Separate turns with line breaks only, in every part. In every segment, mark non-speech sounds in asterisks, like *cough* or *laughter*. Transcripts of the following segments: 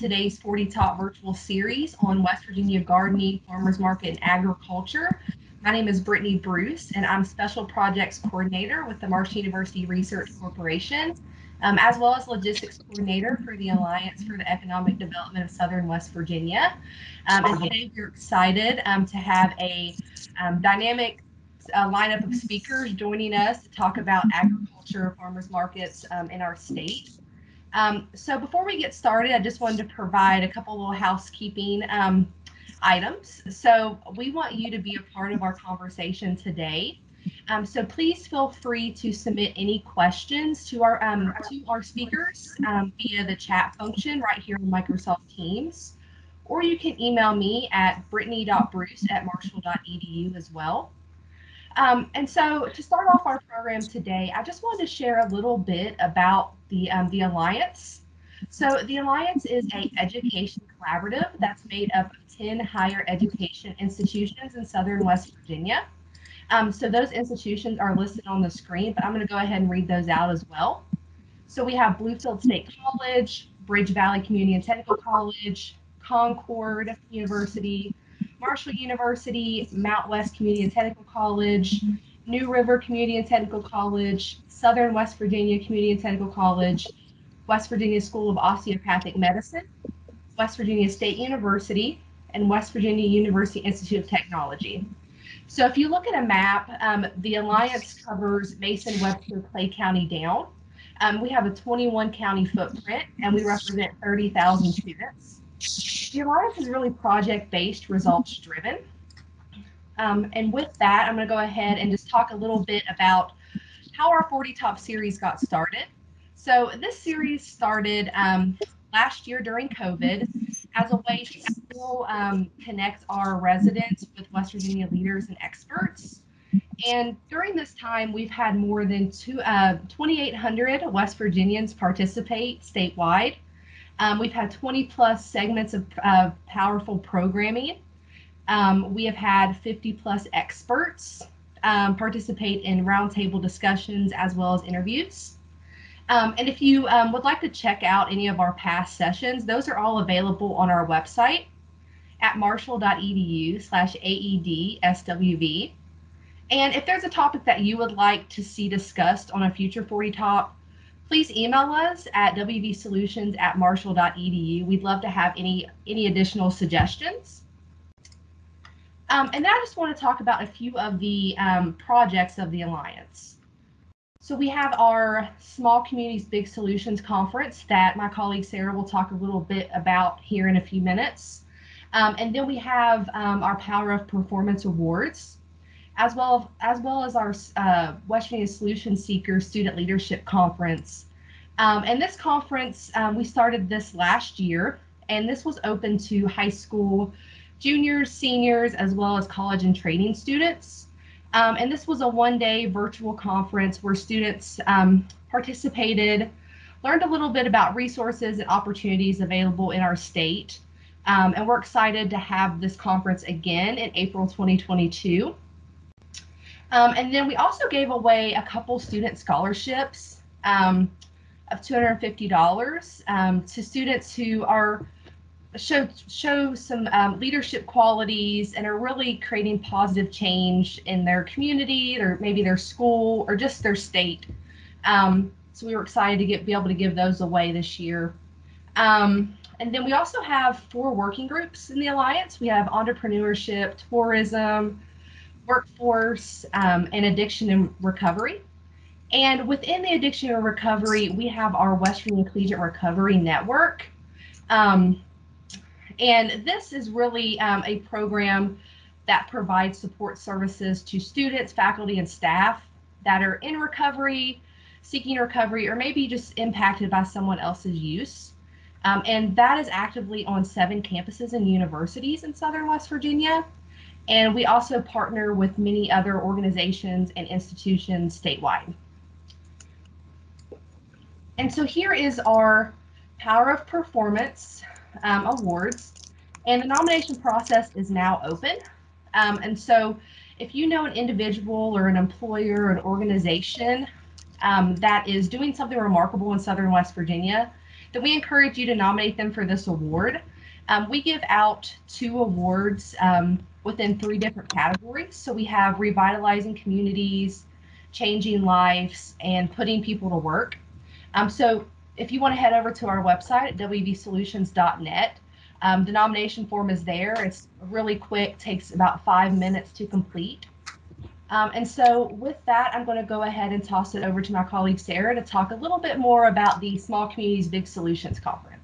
today's 40 Top virtual series on West Virginia gardening, farmers market, and agriculture. My name is Brittany Bruce, and I'm Special Projects Coordinator with the Marshall University Research Corporation, um, as well as Logistics Coordinator for the Alliance for the Economic Development of Southern West Virginia. Um, and today we're excited um, to have a um, dynamic uh, lineup of speakers joining us to talk about agriculture, farmers markets um, in our state. Um, so before we get started, I just wanted to provide a couple little housekeeping um, items. So we want you to be a part of our conversation today. Um, so please feel free to submit any questions to our um, to our speakers um, via the chat function right here in Microsoft Teams, or you can email me at brittany.bruce at marshall.edu as well. Um, and so to start off our program today, I just wanted to share a little bit about the, um, the Alliance. So the Alliance is a education collaborative that's made up of 10 higher education institutions in Southern West Virginia. Um, so those institutions are listed on the screen, but I'm going to go ahead and read those out as well. So we have Bluefield State College, BridgeValley Community and Technical College, Concord University, Marshall University, Mountwest Community and Technical College, New River Community and Technical College, Southern West Virginia Community and Technical College, West Virginia School of Osteopathic Medicine, West Virginia State University, and West Virginia University Institute of Technology. So if you look at a map, um, the Alliance covers Mason, Webster, Clay County down. Um, we have a 21 county footprint and we represent 30,000 students. The is really project-based, results-driven. Um, and with that, I'm going to go ahead and just talk a little bit about how our 40 Top series got started. So this series started um, last year during COVID as a way to still um, connect our residents with West Virginia leaders and experts. And during this time, we've had more than two, uh, 2,800 West Virginians participate statewide. Um, we've had 20 plus segments of uh, powerful programming. Um, we have had 50 plus experts um, participate in roundtable discussions as well as interviews. Um, and if you um, would like to check out any of our past sessions, those are all available on our website at marshall.edu slash AEDSWV. And if there's a topic that you would like to see discussed on a future 40 Top, please email us at wvsolutions at marshall.edu. We'd love to have any, any additional suggestions. Um, and then I just want to talk about a few of the um, projects of the Alliance. So we have our Small Communities Big Solutions Conference that my colleague Sarah will talk a little bit about here in a few minutes. Um, and then we have um, our Power of Performance Awards as well as well as our uh, West Virginia Solution Seekers Student Leadership Conference. Um, and this conference, um, we started this last year, and this was open to high school juniors, seniors, as well as college and training students. Um, and this was a one-day virtual conference where students um, participated, learned a little bit about resources and opportunities available in our state. Um, and we're excited to have this conference again in April 2022. Um, and then we also gave away a couple student scholarships um, of $250 um, to students who are show show some um, leadership qualities and are really creating positive change in their community or maybe their school or just their state. Um, so we were excited to get be able to give those away this year. Um, and then we also have four working groups in the Alliance. We have entrepreneurship, tourism, workforce, um, and addiction and recovery. And within the addiction and recovery, we have our West Virginia Collegiate Recovery Network. Um, and this is really um, a program that provides support services to students, faculty, and staff that are in recovery, seeking recovery, or maybe just impacted by someone else's use. Um, and that is actively on seven campuses and universities in Southern West Virginia. And we also partner with many other organizations and institutions statewide. And so here is our Power of Performance um, Awards. And the nomination process is now open. Um, and so if you know an individual or an employer or an organization um, that is doing something remarkable in Southern West Virginia, then we encourage you to nominate them for this award. Um, we give out two awards um, within three different categories. So we have revitalizing communities, changing lives, and putting people to work. Um, so if you want to head over to our website at wvsolutions.net, um, the nomination form is there. It's really quick, takes about five minutes to complete. Um, and so with that, I'm going to go ahead and toss it over to my colleague Sarah to talk a little bit more about the Small Communities Big Solutions Conference.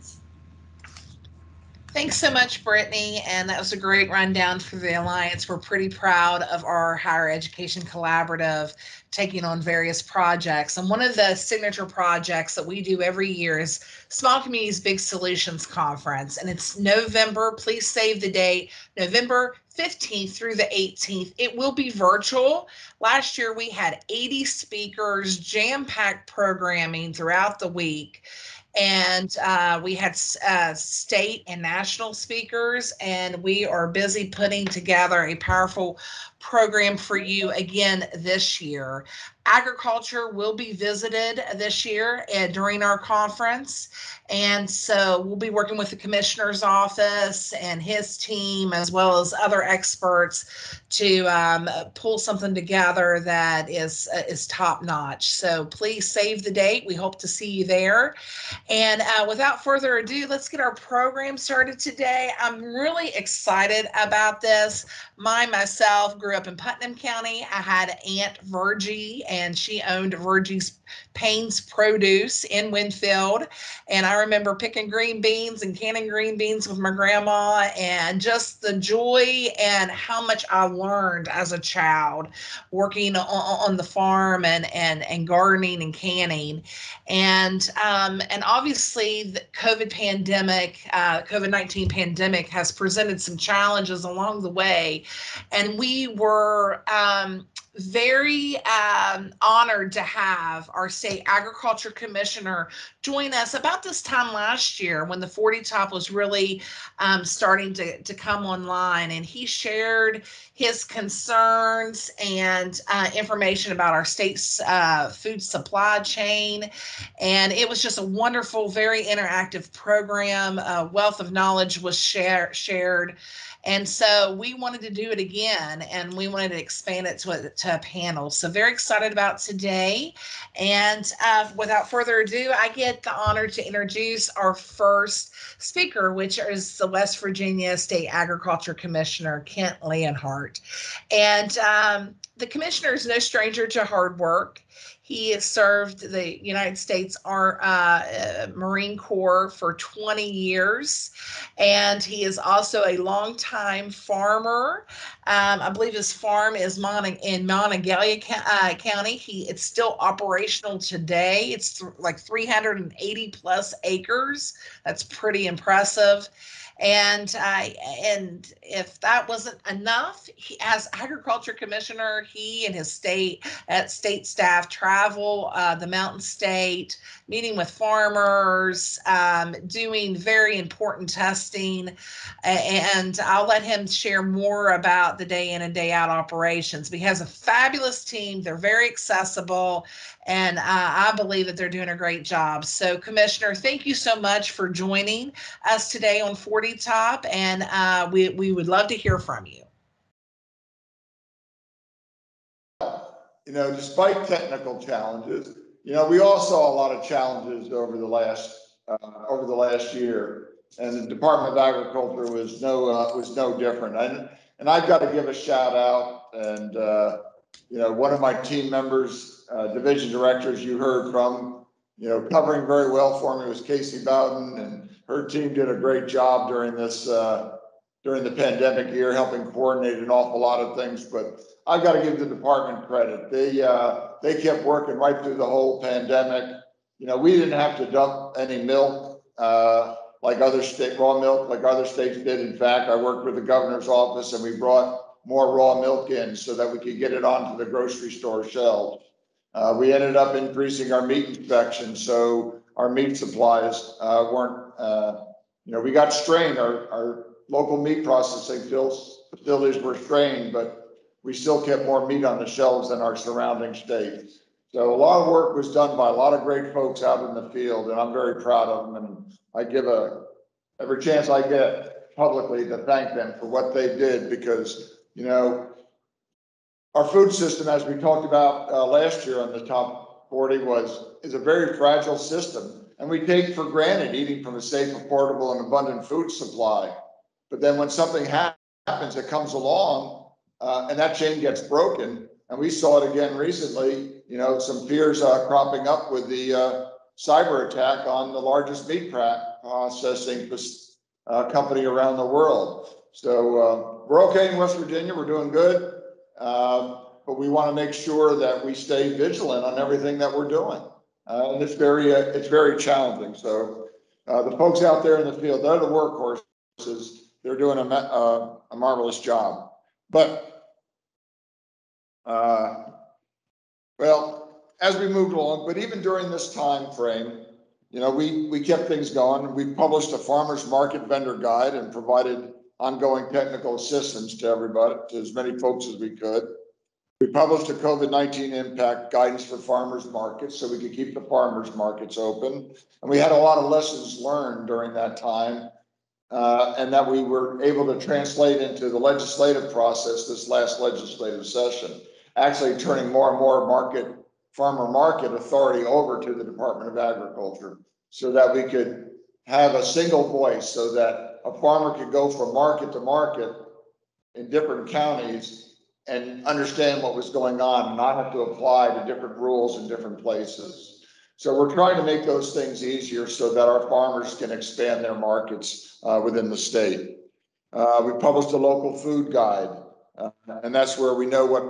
Thanks so much, Brittany. And that was a great rundown for the Alliance. We're pretty proud of our Higher Education Collaborative taking on various projects. And one of the signature projects that we do every year is Small Communities Big Solutions Conference. And it's November. Please save the date, November 15th through the 18th. It will be virtual. Last year we had 80 speakers, jam packed programming throughout the week and uh, we had uh, state and national speakers and we are busy putting together a powerful program for you again this year. Agriculture will be visited this year uh, during our conference. And so we'll be working with the commissioner's office and his team as well as other experts to um, pull something together that is uh, is top notch so please save the date. We hope to see you there. And uh, without further ado let's get our program started today. I'm really excited about this. My myself grew up in putnam county. I had aunt virgie and she owned virgie's Payne's Produce in Winfield. And I remember picking green beans and canning green beans with my grandma and just the joy and how much I learned as a child working on, the farm and, and, and gardening and canning. And, um, and obviously the COVID pandemic, uh, COVID-19 pandemic has presented some challenges along the way. And we were, um, very um, honored to have our state agriculture commissioner join us about this time last year when the 40 top was really um, starting to, to come online and he shared his concerns and uh, information about our state's uh, food supply chain. And it was just a wonderful very interactive program. A wealth of knowledge was share, shared and so we wanted to do it again and we wanted to expand it to a, to a panel. So very excited about today. And uh, without further ado, I get the honor to introduce our first speaker, which is the West Virginia State Agriculture Commissioner, Kent Leonhardt. And um, the commissioner is no stranger to hard work. He served the United States Ar- uh, uh, Marine Corps for 20 years, and he is also a longtime farmer. Um, I believe his farm is Mon- in Monongalia uh, County. He it's still operational today. It's th- like 380 plus acres. That's pretty impressive. And uh, and if that wasn't enough, he, as agriculture commissioner, he and his state at state staff travel uh, the mountain state, meeting with farmers, um, doing very important testing, and I'll let him share more about the day in and day out operations. But he has a fabulous team. They're very accessible, and uh, I believe that they're doing a great job. So, Commissioner, thank you so much for joining us today on 40 Top, and uh, we, we would love to hear from you.
You know, despite technical challenges, you know, we all saw a lot of challenges over the last uh, over the last year, and the Department of Agriculture was no uh, was no different. And and I've got to give a shout out and uh, you know, one of my team members, uh, division directors you heard from, you know, covering very well for me was Casey Bowden and her team did a great job during this, uh, during the pandemic year, helping coordinate an awful lot of things, but I've got to give the department credit. They, uh, they kept working right through the whole pandemic. You know, we didn't have to dump any milk, uh, like other state raw milk, like other states did. In fact, I worked with the governor's office and we brought more raw milk in so that we could get it onto the grocery store shelves. Uh, we ended up increasing our meat inspection, so our meat supplies uh, weren't, uh, you know, we got strained. Our, our local meat processing facilities were strained, but we still kept more meat on the shelves than our surrounding states. So a lot of work was done by a lot of great folks out in the field, and I'm very proud of them, and I give a, every chance I get publicly to thank them for what they did, because, you know, our food system, as we talked about, uh, last year on the top forty was, is a very fragile system. And we take for granted eating from a safe, affordable and abundant food supply. But then when something hap- happens that comes along, uh, and that chain gets broken, and we saw it again recently, you know, some fears, uh, cropping up with the, uh, cyber attack on the largest meat processing, uh, company around the world. So, uh, we're okay in West Virginia, we're doing good. Uh, but we want to make sure that we stay vigilant on everything that we're doing. Uh, and it's very, uh, it's very challenging. So, uh, the folks out there in the field, they're the workhorses. They're doing a, uh, a marvelous job. But, uh, well, as we moved along, but even during this time frame, you know, we, we kept things going. We published a farmer's market vendor guide and provided ongoing technical assistance to everybody, to as many folks as we could. We published a COVID-19 impact guidance for farmers markets so we could keep the farmers markets open. And we had a lot of lessons learned during that time. uh, and that we were able to translate into the legislative process this last legislative session. Actually turning more and more market, farmer market authority over to the Department of Agriculture. So that we could have a single voice so that a farmer could go from market to market in different counties and understand what was going on and not have to apply to different rules in different places. So we're trying to make those things easier so that our farmers can expand their markets uh, within the state. Uh, we published a local food guide, uh, and that's where we know what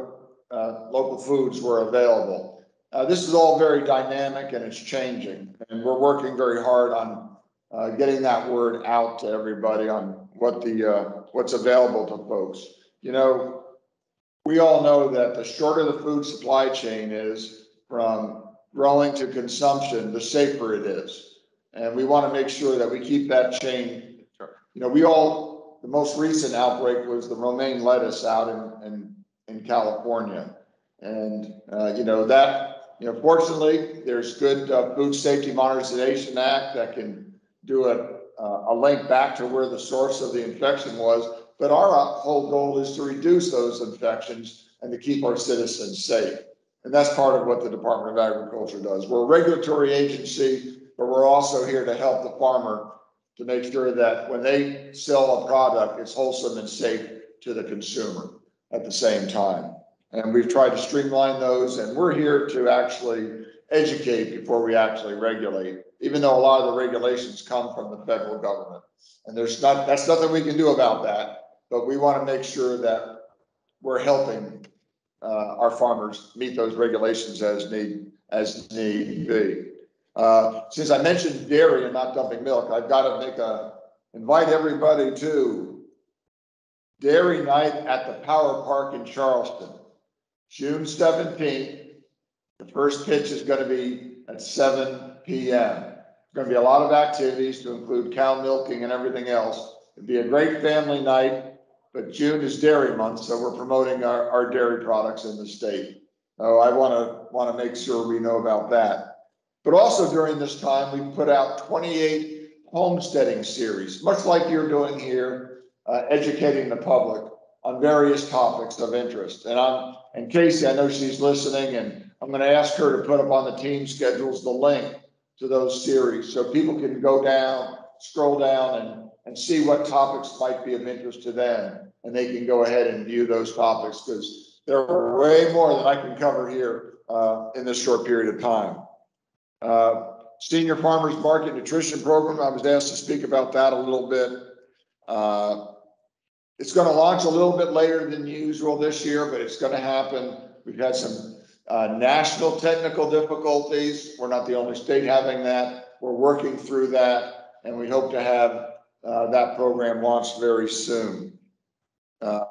uh, local foods were available. Uh, this is all very dynamic and it's changing, and we're working very hard on uh, getting that word out to everybody on what the, uh, what's available to folks. You know, we all know that the shorter the food supply chain is from growing to consumption, the safer it is. And we want to make sure that we keep that chain. You know, we all, the most recent outbreak was the romaine lettuce out in, in, in California. And, uh, you know, that, you know, fortunately, there's good uh, Food Safety Modernization Act that can do a, uh, a link back to where the source of the infection was. But our whole goal is to reduce those infections and to keep our citizens safe. And that's part of what the Department of Agriculture does. We're a regulatory agency, but we're also here to help the farmer to make sure that when they sell a product, it's wholesome and safe to the consumer at the same time. And we've tried to streamline those, and we're here to actually educate before we actually regulate, even though a lot of the regulations come from the federal government. And there's not, that's nothing we can do about that, but we want to make sure that we're helping uh, our farmers meet those regulations as need, as need be. Uh, since I mentioned dairy and not dumping milk, I've got to make a, invite everybody to dairy night at the Power Park in Charleston, June 17th. The first pitch is going to be at 7 PM. Going to be a lot of activities to include cow milking and everything else. It'd be a great family night, but June is dairy month, so we're promoting our, our dairy products in the state. So I want to want to make sure we know about that. But also during this time, we put out 28 homesteading series, much like you're doing here, uh, educating the public on various topics of interest. And I'm and Casey, I know she's listening, and I'm going to ask her to put up on the team schedules the link to those series, so people can go down, scroll down and, and see what topics might be of interest to them. And they can go ahead and view those topics, because there are way more than I can cover here, uh, in this short period of time. Uh, Senior Farmers Market Nutrition Program, I was asked to speak about that a little bit. Uh, It's gonna launch a little bit later than usual this year, but it's gonna happen. We've had some uh, national technical difficulties. We're not the only state having that. We're working through that, and we hope to have uh, that program launched very soon. Uh,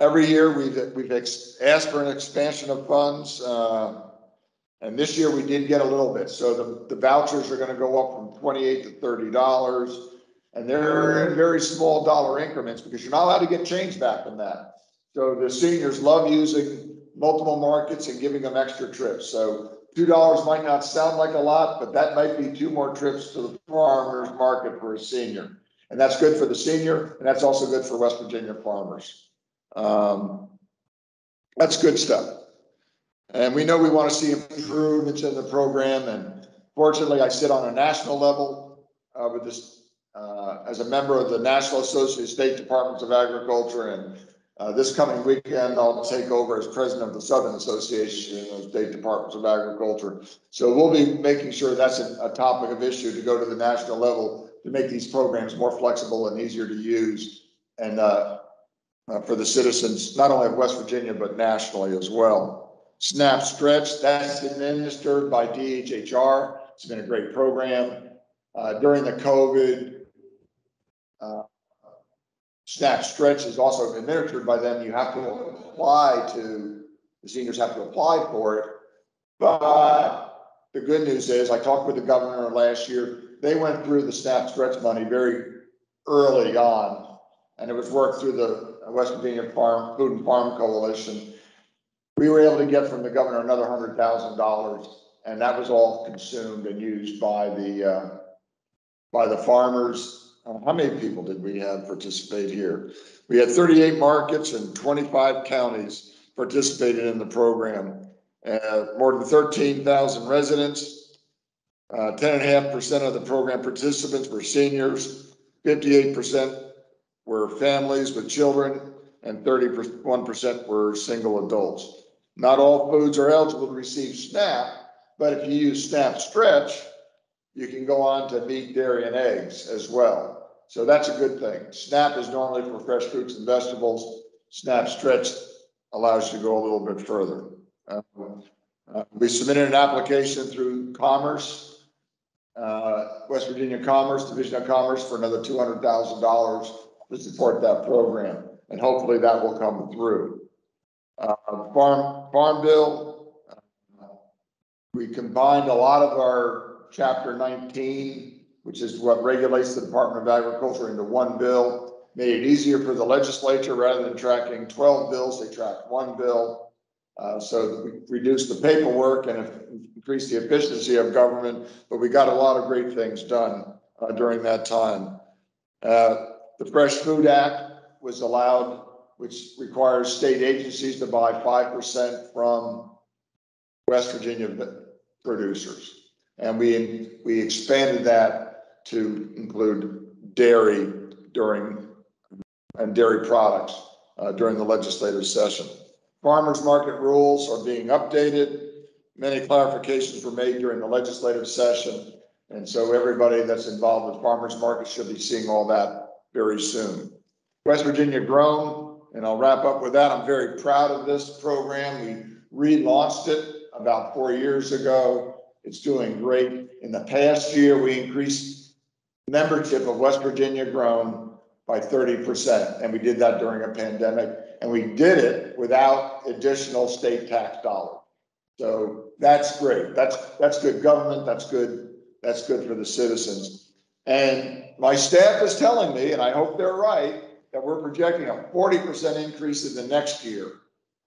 Every year, we've, we've asked for an expansion of funds, uh, and this year we did get a little bit. So the, the vouchers are gonna go up from twenty-eight to thirty dollars. And they're in very small dollar increments because you're not allowed to get change back from that. So the seniors love using multiple markets and giving them extra trips. So two dollars might not sound like a lot, but that might be two more trips to the farmer's market for a senior. And that's good for the senior, and that's also good for West Virginia farmers. Um, that's good stuff. And we know we want to see improvements in the program, and fortunately, I sit on a national level uh, with this, uh, as a member of the National Association of State Departments of Agriculture, and uh, this coming weekend, I'll take over as president of the Southern Association of State Departments of Agriculture. So we'll be making sure that's a, a topic of issue to go to the national level to make these programs more flexible and easier to use and uh, uh, for the citizens, not only of West Virginia, but nationally as well. SNAP Stretch, that's administered by DHHR. It's been a great program. Uh, during the COVID, SNAP Stretch is also been administered by them. You have to apply to, the seniors have to apply for it. But the good news is, I talked with the governor last year they went through the SNAP stretch money very early on, and it was worked through the West Virginia Farm, Food and Farm Coalition. We were able to get from the governor another hundred thousand dollars, and that was all consumed and used by the, uh, by the farmers. Uh, How many people did we have participate here? We had thirty-eight markets and twenty-five counties participated in the program. Uh, more than thirteen thousand residents, uh, ten and a half percent of the program participants were seniors, fifty-eight percent were families with children, and thirty-one percent were single adults. Not all foods are eligible to receive SNAP, but if you use SNAP Stretch, you can go on to meat, dairy, and eggs as well. So that's a good thing. SNAP is normally for fresh fruits and vegetables. SNAP Stretch allows you to go a little bit further. Uh, uh, we submitted an application through Commerce uh, West Virginia Commerce, Division of Commerce for another two hundred thousand dollars to support that program. And hopefully that will come through. Uh, Farm, Farm Bill, uh, we combined a lot of our chapter nineteen, which is what regulates the Department of Agriculture into one bill. Made it easier for the legislature rather than tracking twelve bills, they tracked one bill. Uh, so we reduced the paperwork and increased the efficiency of government, but we got a lot of great things done uh, during that time. Uh, the Fresh Food Act was allowed, which requires state agencies to buy 5% from West Virginia producers. And we, we expanded that to include dairy during and dairy products uh, during the legislative session. Farmers market rules are being updated. Many clarifications were made during the legislative session. And so everybody that's involved with farmers markets should be seeing all that very soon. West Virginia Grown, and I'll wrap up with that. I'm very proud of this program. We relaunched it about four years ago. It's doing great. In the past year, we increased membership of West Virginia Grown by 30%, and we did that during a pandemic and we did it without additional state tax dollars. So that's great. That's, that's good government. That's good. That's good for the citizens. And my staff is telling me, and I hope they're right, that we're projecting a 40% increase in the next year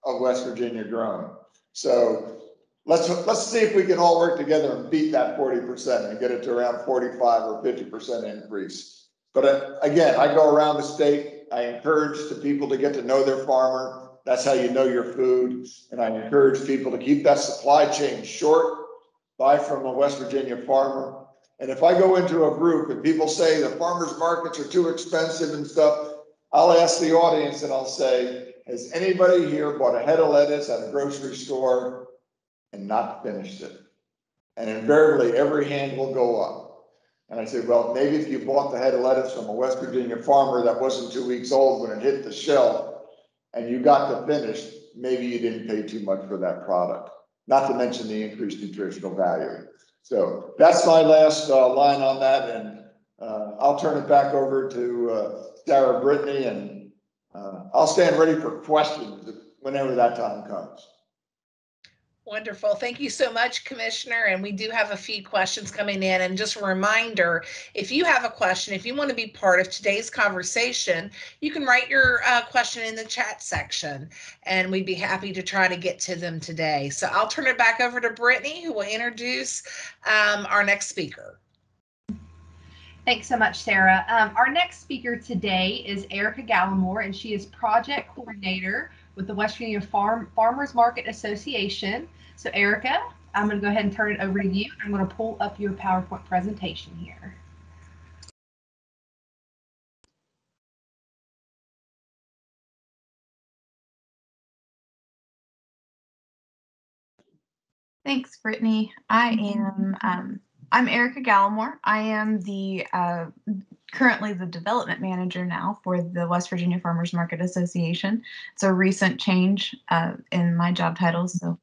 of West Virginia grown. So let's, let's see if we can all work together and beat that 40% and get it to around 45 or 50% increase. But uh, again, I go around the state I encourage the people to get to know their farmer. That's how you know your food. And I encourage people to keep that supply chain short, buy from a West Virginia farmer. And if I go into a group and people say the farmers markets are too expensive and stuff, I'll ask the audience and I'll say, has anybody here bought a head of lettuce at a grocery store and not finished it? And invariably, every hand will go up. And I said, well, maybe if you bought the head of lettuce from a West Virginia farmer that wasn't two weeks old when it hit the shelf and you got to finish, maybe you didn't pay too much for that product, not to mention the increased nutritional value. So that's my last uh, line on that. And uh, I'll turn it back over to uh, Sarah Brittany and uh, I'll stand ready for questions whenever that time comes.
Wonderful. Thank you so much, Commissioner. And we do have a few questions coming in. And just a reminder, if you have a question, if you want to be part of today's conversation, you can write your uh, question in the chat section and we'd be happy to try to get to them today. So I'll turn it back over to Brittany, who will introduce um, our next speaker.
Thanks so much, Sarah. Um, our next speaker today is Erica Gallimore, and she is project coordinator with the West Virginia Farm Farmers Market Association. So Erica, I'm going to go ahead and turn it over to you. I'm going to pull up your PowerPoint presentation here.
Thanks, Brittany. I am um, I'm Erica Gallimore. I am the uh, currently the development manager now for the West Virginia Farmers Market Association. It's a recent change uh, in my job title, so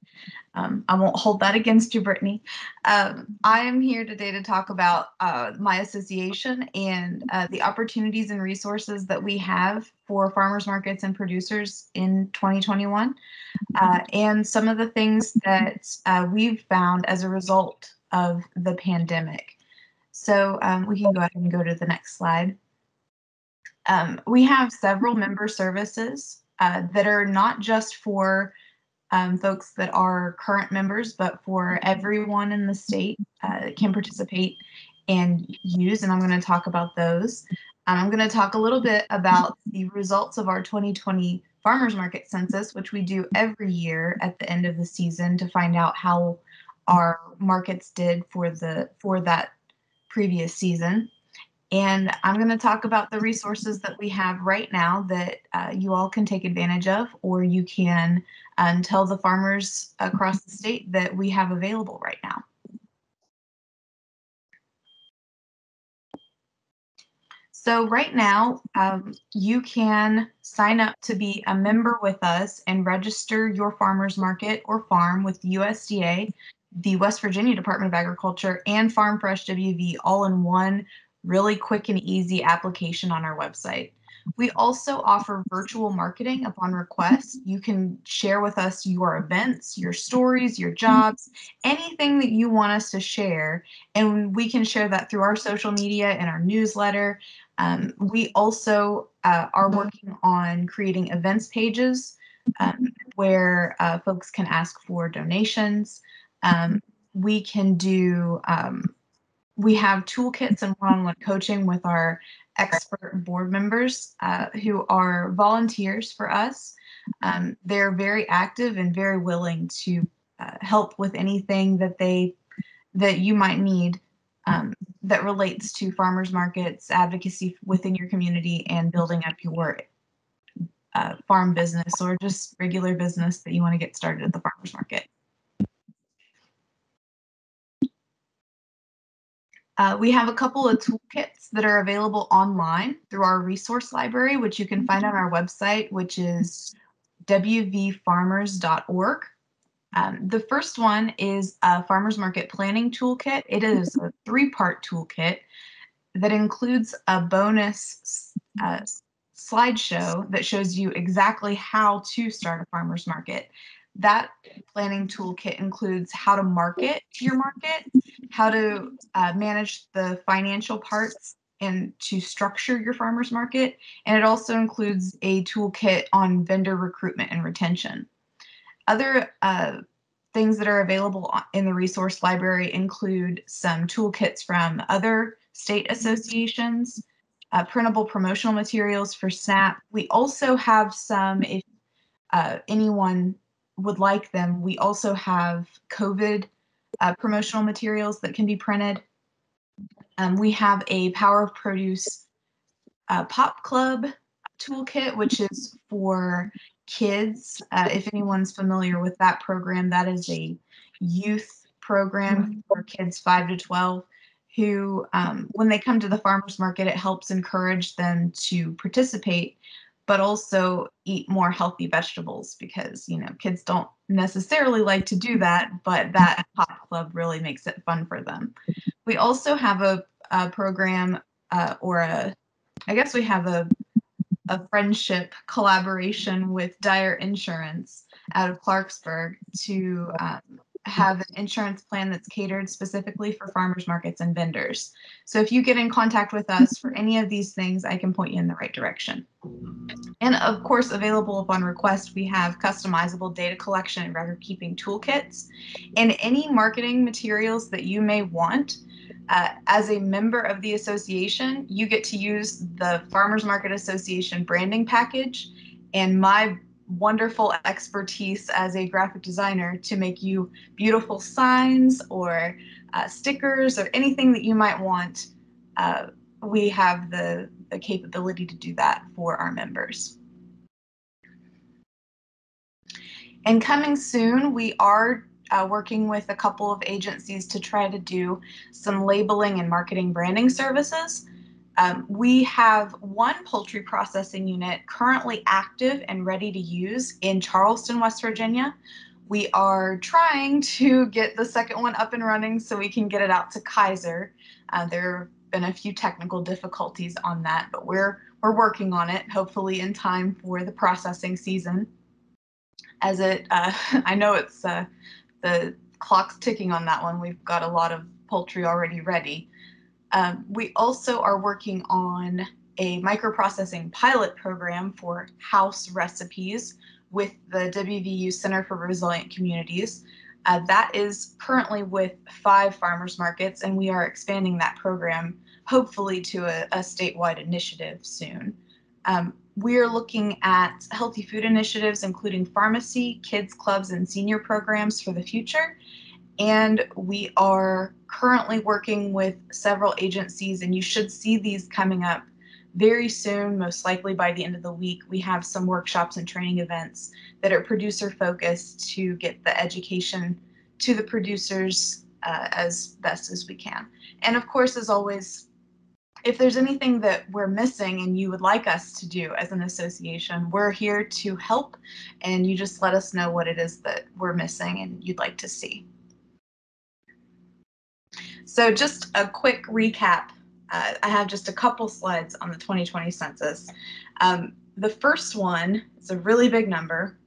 um, I won't hold that against you, Brittany. Um, I am here today to talk about uh, my association and uh, the opportunities and resources that we have for farmers markets and producers in 2021, uh, and some of the things that uh, we've found as a result of the pandemic. So um, we can go ahead and go to the next slide. Um, we have several member services uh, that are not just for um, folks that are current members, but for everyone in the state uh, can participate and use, and I'm going to talk about those. Um, I'm going to talk a little bit about the results of our 2020 farmers market census, which we do every year at the end of the season to find out how our markets did for the for that previous season. And I'm going to talk about the resources that we have right now that uh, you all can take advantage of, or you can um, tell the farmers across the state that we have available right now. So right now, um, you can sign up to be a member with us and register your farmer's market or farm with USDA the West Virginia Department of Agriculture and Farm Fresh WV all in one really quick and easy application on our website. We also offer virtual marketing upon request. You can share with us your events, your stories, your jobs, anything that you want us to share. And we can share that through our social media and our newsletter. Um, we also uh, are working on creating events pages um, where uh, folks can ask for donations. Um, we can do, um, we have toolkits and one on one coaching with our expert board members uh, who are volunteers for us. Um, they're very active and very willing to uh, help with anything that they that you might need um, that relates to farmers markets, advocacy within your community, and building up your uh, farm business or just regular business that you want to get started at the farmers market. Uh, we have a couple of toolkits that are available online through our resource library, which you can find on our website, which is wvfarmers.org. Um, the first one is a farmers market planning toolkit. It is a three part toolkit that includes a bonus uh, slideshow that shows you exactly how to start a farmers market that planning toolkit includes how to market your market, how to uh, manage the financial parts and to structure your farmers market. And it also includes a toolkit on vendor recruitment and retention. Other uh, things that are available in the resource library include some toolkits from other state associations, uh, printable promotional materials for SNAP. We also have some, if uh, anyone would like them, we also have COVID uh, promotional materials that can be printed. Um, we have a Power of Produce uh, Pop Club toolkit, which is for kids. Uh, if anyone's familiar with that program, that is a youth program for kids 5 to 12 who, um, when they come to the farmers market, it helps encourage them to participate but also eat more healthy vegetables because you know kids don't necessarily like to do that but that *laughs* pop club really makes it fun for them. We also have a, a program uh, or a i guess we have a, a friendship collaboration with dire Insurance out of Clarksburg to um, have an insurance plan that's catered specifically for farmers markets and vendors. So if you get in contact with us for any of these things, I can point you in the right direction. And of course, available upon request, we have customizable data collection and record keeping toolkits and any marketing materials that you may want. Uh, as a member of the association, you get to use the Farmers Market Association branding package and my wonderful expertise as a graphic designer to make you beautiful signs or uh, stickers or anything that you might want. Uh, we have the, the capability to do that for our members. And coming soon, we are uh, working with a couple of agencies to try to do some labeling and marketing branding services. Um, we have one poultry processing unit currently active and ready to use in Charleston, West Virginia. We are trying *laughs* to get the second one up and running so we can get it out to Kaiser. Uh, there have been a few technical difficulties on that, but we're we're working on it. Hopefully, in time for the processing season. As it, uh, *laughs* I know it's uh, the clock's ticking on that one. We've got a lot of poultry already ready. Um, we also are working on a microprocessing pilot program for house recipes with the WVU Center for Resilient Communities. Uh, that is currently with five farmers markets, and we are expanding that program hopefully to a, a statewide initiative soon. Um, we are looking at healthy food initiatives, including pharmacy, kids clubs, and senior programs for the future. And we are currently working with several agencies, and you should see these coming up very soon, most likely by the end of the week. We have some workshops and training events that are producer focused to get the education to the producers uh, as best as we can. And of course, as always, if there's anything that we're missing and you would like us to do as an association, we're here to help and you just let us know what it is that we're missing and you'd like to see. So just a quick recap. Uh, I have just a couple slides on the 2020 census. Um, the first one is a really big number,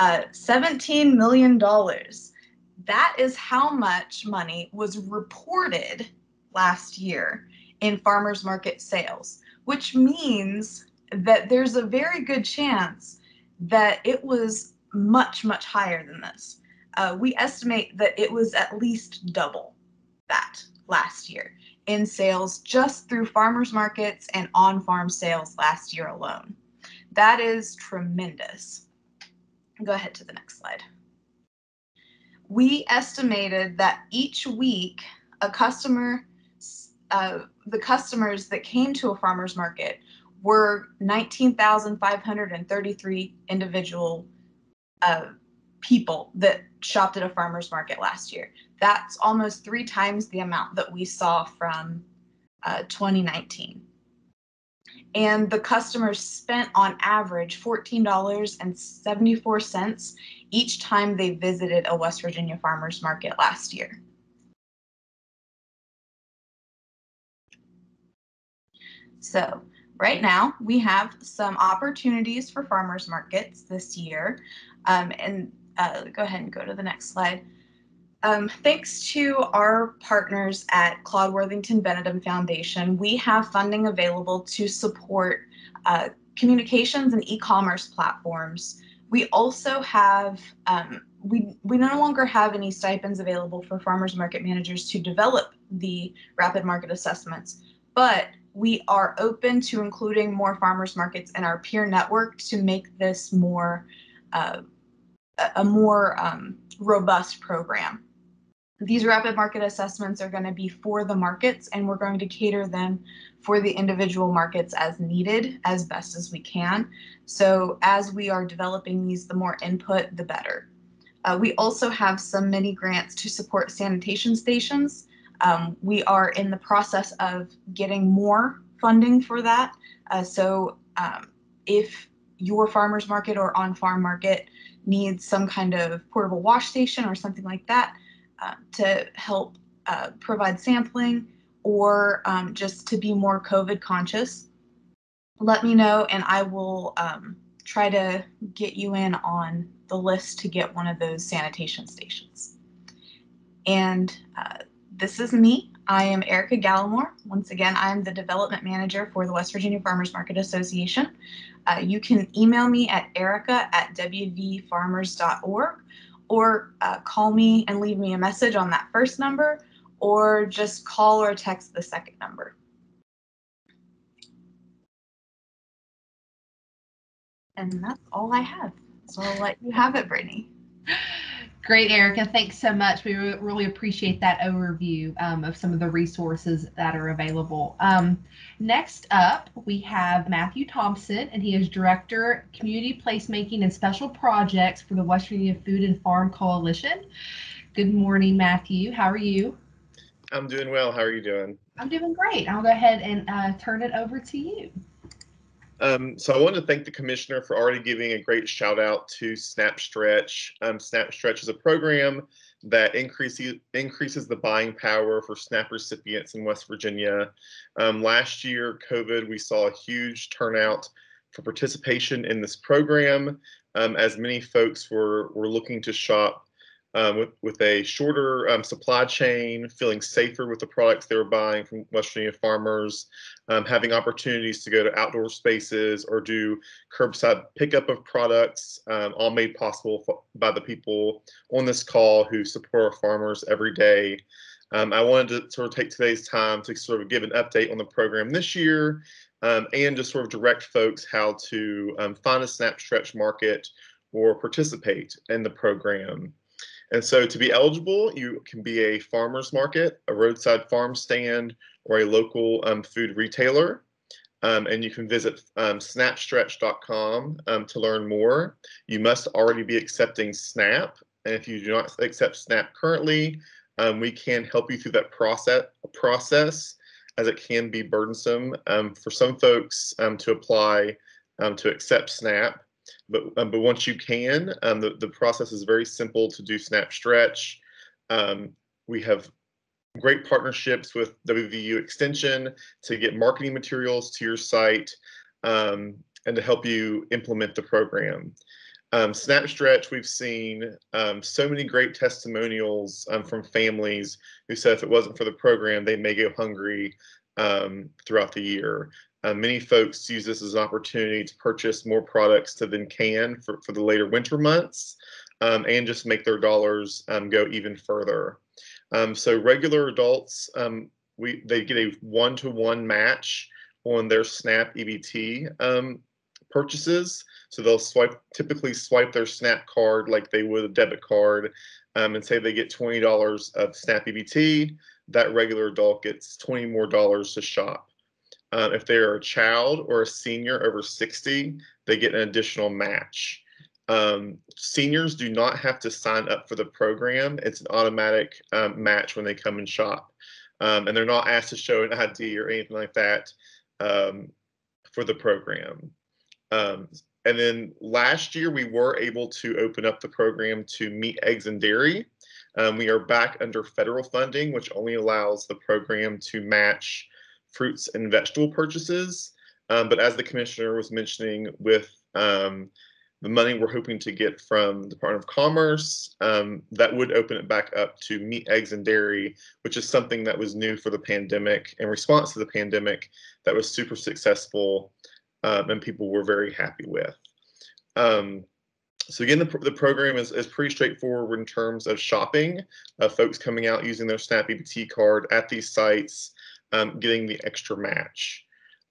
uh, $17 million. That is how much money was reported last year in farmers market sales, which means that there's a very good chance that it was much, much higher than this. Uh, we estimate that it was at least double that last year in sales just through farmers markets and on farm sales last year alone. That is tremendous. Go ahead to the next slide. We estimated that each week a customer uh, the customers that came to a farmer's market were 19,533 individual uh, people that shopped at a farmer's market last year. That's almost three times the amount that we saw from uh, 2019. And the customers spent on average $14.74 each time they visited a West Virginia farmer's market last year. So right now we have some opportunities for farmers markets this year. Um, and uh, go ahead and go to the next slide. Um, thanks to our partners at Claude Worthington Benedum Foundation, we have funding available to support uh, communications and e-commerce platforms. We also have, um, we, we no longer have any stipends available for farmers market managers to develop the rapid market assessments, but we are open to including more farmers markets in our peer network to make this more uh, a more um, robust program. These rapid market assessments are going to be for the markets and we're going to cater them for the individual markets as needed as best as we can. So as we are developing these, the more input, the better. Uh, we also have some mini grants to support sanitation stations. Um, we are in the process of getting more funding for that. Uh, so um, if your farmer's market or on-farm market needs some kind of portable wash station or something like that uh, to help uh, provide sampling or um, just to be more COVID conscious, let me know and I will um, try to get you in on the list to get one of those sanitation stations. And uh, this is me. I am Erica Gallimore. Once again, I am the development manager for the West Virginia Farmers Market Association. Uh, you can email me at erica at wvfarmers.org or uh, call me and leave me a message on that first number or just call or text the second number. And that's all I have. So I'll let you have it, Brittany. *laughs*
Great, Erica. Thanks so much. We really appreciate that overview um, of some of the resources that are available. Um, next up, we have Matthew Thompson, and he is Director, Community Placemaking and Special Projects for the West Virginia Food and Farm Coalition. Good morning, Matthew. How are you?
I'm doing well. How are you doing?
I'm doing great. I'll go ahead and uh, turn it over to you.
Um, so I wanted to thank the commissioner for already giving a great shout out to SnapStretch. Um, SnapStretch is a program that increases increases the buying power for SNAP recipients in West Virginia. Um, last year, COVID, we saw a huge turnout for participation in this program, um, as many folks were were looking to shop um, with, with a shorter um, supply chain, feeling safer with the products they were buying from West Virginia farmers, um, having opportunities to go to outdoor spaces or do curbside pickup of products, um, all made possible by the people on this call who support our farmers every day. Um, I wanted to sort of take today's time to sort of give an update on the program this year um, and just sort of direct folks how to find a snap stretch market or participate in the program. And so to be eligible, you can be a farmer's market, a roadside farm stand, or a local um, food retailer. Um, and you can visit um, snapstretch.com um, to learn more. You must already be accepting SNAP. And if you do not accept SNAP currently, um, we can help you through that process, process as it can be burdensome um, for some folks to apply to accept SNAP. But um, but once you can, um, the the process is very simple to do SnapStretch. Um, we have great partnerships with WVU Extension to get marketing materials to your site um, and to help you implement the program. Um, SnapStretch, we've seen um, so many great testimonials from families who said if it wasn't for the program, they may go hungry um, throughout the year. Uh, many folks use this as an opportunity to purchase more products to then can for, for the later winter months um, and just make their dollars um, go even further. Um, so regular adults, um, we they get a one-to-one match on their SNAP EBT um, purchases. So they'll swipe, typically swipe their SNAP card like they would a debit card um, and say they get $20 of SNAP EBT. That regular adult gets 20 more dollars to shop. Um, if they're a child or a senior over 60, they get an additional match. Um, seniors do not have to sign up for the program. It's an automatic um, match when they come and shop. Um, and they're not asked to show an ID or anything like that um, for the program. Um, and then last year, we were able to open up the program to meat, eggs, and dairy. we are back under federal funding, which only allows the program to match fruits and vegetable purchases. Um, but as the commissioner was mentioning, with um, the money we're hoping to get from the Department of Commerce, um, that would open it back up to meat, eggs, and dairy, which is something that was new for the pandemic in response to the pandemic that was super successful um, and people were very happy with. Um, so again, the, the program is, is pretty straightforward in terms of shopping, uh, folks coming out using their SNAP EBT card at these sites, um, getting the extra match.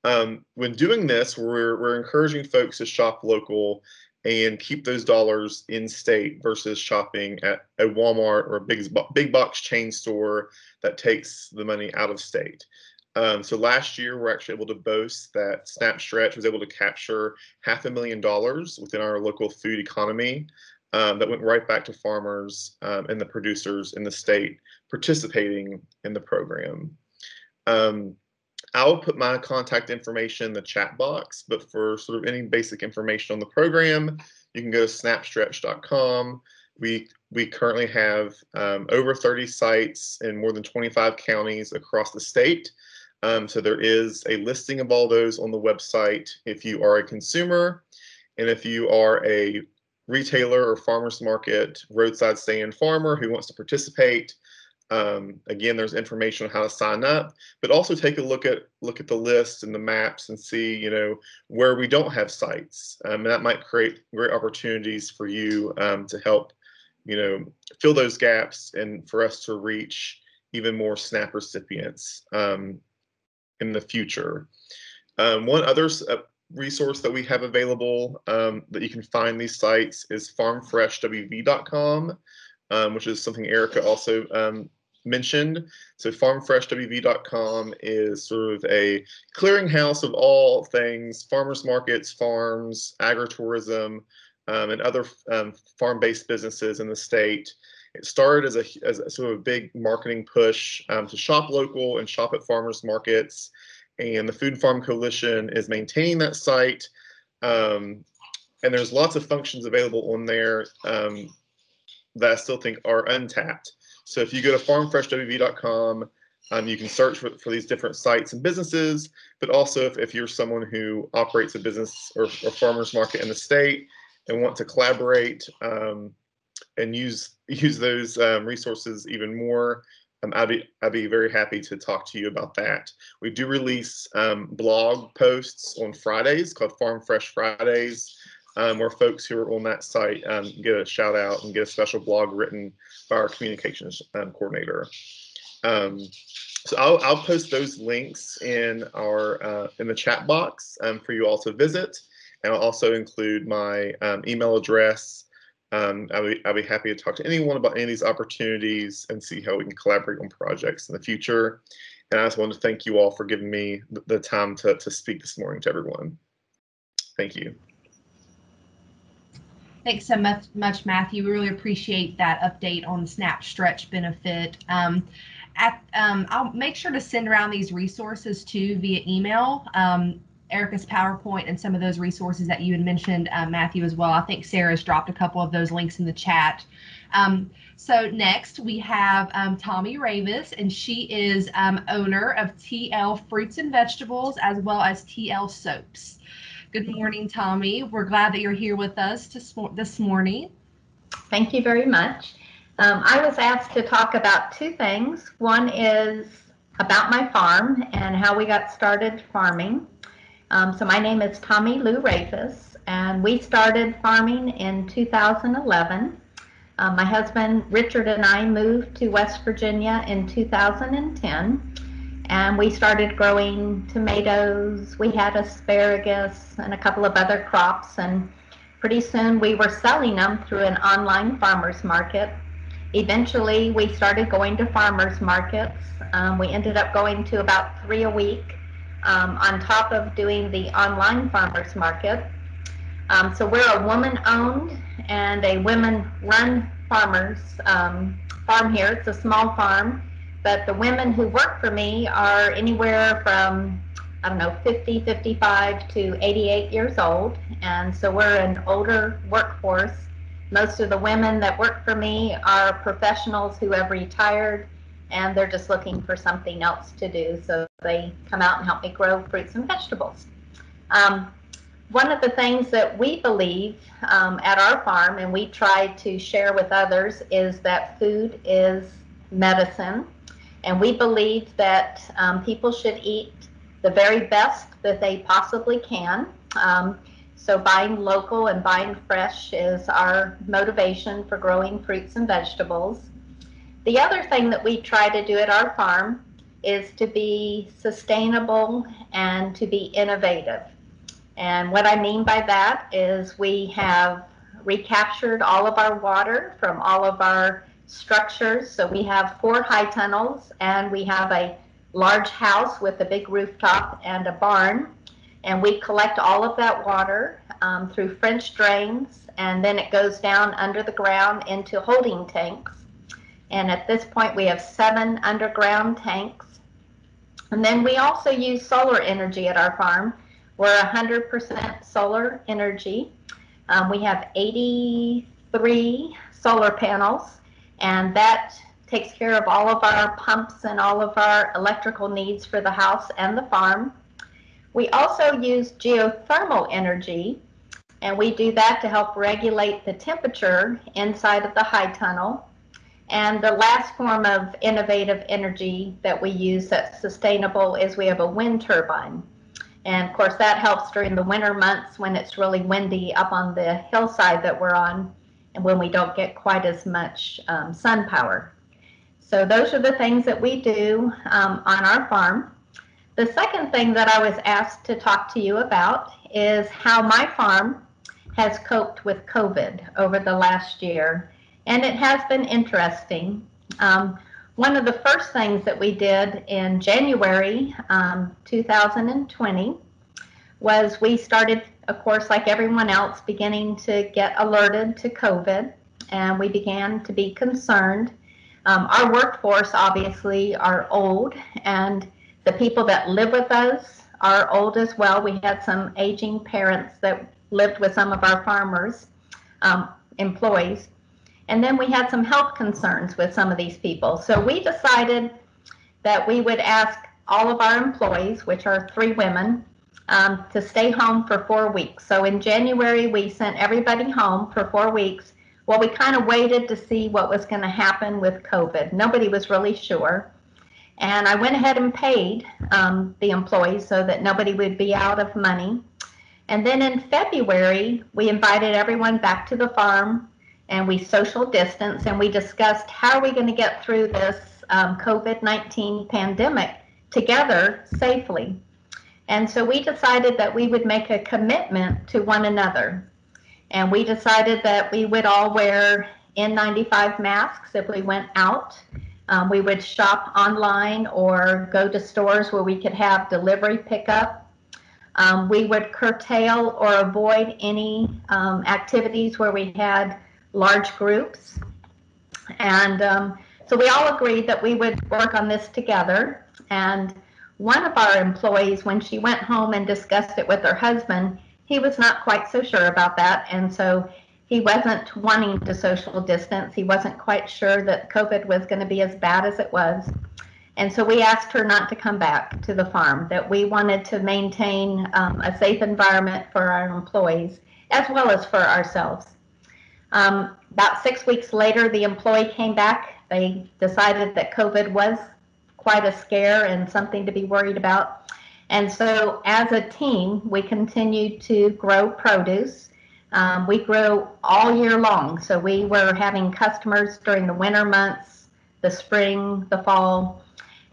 Um, when doing this, we're, we're encouraging folks to shop local and keep those dollars in state versus shopping at a Walmart or a big, big box chain store that takes the money out of state. Um, so last year, we're actually able to boast that SnapStretch was able to capture half a million dollars within our local food economy um, that went right back to farmers um, and the producers in the state participating in the program. Um, I'll put my contact information in the chat box, but for sort of any basic information on the program, you can go to snapstretch.com. We we currently have um, over 30 sites in more than 25 counties across the state. Um, so there is a listing of all those on the website if you are a consumer. And if you are a retailer or farmer's market, roadside stand farmer who wants to participate. Um, again, there's information on how to sign up, but also take a look at look at the list and the maps and see, you know, where we don't have sites, um, and that might create great opportunities for you um, to help, you know, fill those gaps and for us to reach even more SNAP recipients um, in the future. Um, one other uh, resource that we have available um, that you can find these sites is farmfreshwv.com, um, which is something Erica also um, mentioned. So farmfreshwv.com is sort of a clearinghouse of all things farmers markets, farms, agritourism, um, and other um, farm-based businesses in the state. It started as a, as a sort of a big marketing push um, to shop local and shop at farmers markets. And the Food and Farm Coalition is maintaining that site. Um, and there's lots of functions available on there um, that I still think are untapped. So if you go to farmfreshwv.com, um, you can search for, for these different sites and businesses, but also if, if you're someone who operates a business or, or farmers market in the state and want to collaborate um, and use *laughs* use those um, resources even more, um, I'd be I'd be very happy to talk to you about that. We do release um, blog posts on Fridays called Farm Fresh Fridays um, where folks who are on that site um, get a shout out and get a special blog written by our communications um, coordinator. Um, so I'll, I'll post those links in our uh, in the chat box um, for you all to visit, and I'll also include my um, email address. I'll be, I'll be happy to talk to anyone about any of these opportunities and see how we can collaborate on projects in the future. And I just want to thank you all for giving me the time to, to speak this morning to everyone. Thank you.
Thanks so much, much, Matthew. We really appreciate that update on SNAP stretch benefit. Um, at, um, I'll make sure to send around these resources too via email. Um, Erica's PowerPoint and some of those resources that you had mentioned, uh, Matthew, as well. I think Sarah's dropped a couple of those links in the chat. Um, so next we have um, Tommye Rafes, and she is um, owner of TL Fruits and Vegetables as well as TL Soaps. Good morning, Tommye. We're glad that you're here with us this morning.
Thank you very much. Um, I was asked to talk about two things. One is about my farm and how we got started farming. Um, so my name is Tommye Lou Rafes, and we started farming in 2011. Um, my husband Richard and I moved to West Virginia in 2010 and we started growing tomatoes. We had asparagus and a couple of other crops, and pretty soon we were selling them through an online farmers market. Eventually, we started going to farmers markets. Um, we ended up going to about three a week um, on top of doing the online farmers market. Um, so we're a woman-owned and a women-run farmers um, farm here. It's a small farm but the women who work for me are anywhere from I don't know, 50, 55 to 88 years old. And so we're an older workforce. Most of the women that work for me are professionals who have retired and they're just looking for something else to do. So they come out and help me grow fruits and vegetables. Um, one of the things that we believe um, at our farm and we try to share with others is that food is medicine and we believe that um, people should eat the very best that they possibly can. Um, so buying local and buying fresh is our motivation for growing fruits and vegetables. The other thing that we try to do at our farm is to be sustainable and to be innovative. And what I mean by that is we have recaptured all of our water from all of our structures. So we have four high tunnels and we have a large house with a big rooftop and a barn. And we collect all of that water um, through French drains and then it goes down under the ground into holding tanks. And at this point, we have seven underground tanks. And then we also use solar energy at our farm. We're 100% solar energy. Um, we have 83 solar panels and that takes care of all of our pumps and all of our electrical needs for the house and the farm. We also use geothermal energy, And we do that to help regulate the temperature inside of the high tunnel. And the last form of innovative energy that we use that's sustainable is we have a wind turbine. And of course, that helps during the winter months when it's really windy up on the hillside that we're on and when we don't get quite as much um, sun power. So, those are the things that we do um, on our farm. The second thing that I was asked to talk to you about is how my farm has coped with COVID over the last year. And it has been interesting. Um, one of the first things that we did in January um, 2020 was we started, of course, like everyone else, beginning to get alerted to COVID, and we began to be concerned. Um, our workforce, obviously, are old, and the people that live with us are old as well. We had some aging parents that lived with some of our farmers, um, employees. And then we had some health concerns with some of these people. So we decided that we would ask all of our employees, which are three women, um, to stay home for four weeks. So in January, we sent everybody home for four weeks. Well, we kind of waited to see what was going to happen with COVID. Nobody was really sure. And I went ahead and paid um, the employees so that nobody would be out of money. And then in February, we invited everyone back to the farm and we social distance and we discussed how are we going to get through this um, COVID-19 pandemic together safely. And so we decided that we would make a commitment to one another. And we decided that we would all wear N95 masks if we went out. Um, we would shop online or go to stores where we could have delivery pickup. Um, we would curtail or avoid any um, activities where we had large groups. And um, so we all agreed that we would work on this together. And one of our employees, when she went home and discussed it with her husband, he was not quite so sure about that. And so he wasn't wanting to social distance. He wasn't quite sure that COVID was going to be as bad as it was. And so we asked her not to come back to the farm, that we wanted to maintain um, a safe environment for our employees as well as for ourselves. Um, about six weeks later, the employee came back. They decided that COVID was quite a scare and something to be worried about. And so, as a team, we continued to grow produce. Um, we grow all year long. So, we were having customers during the winter months, the spring, the fall.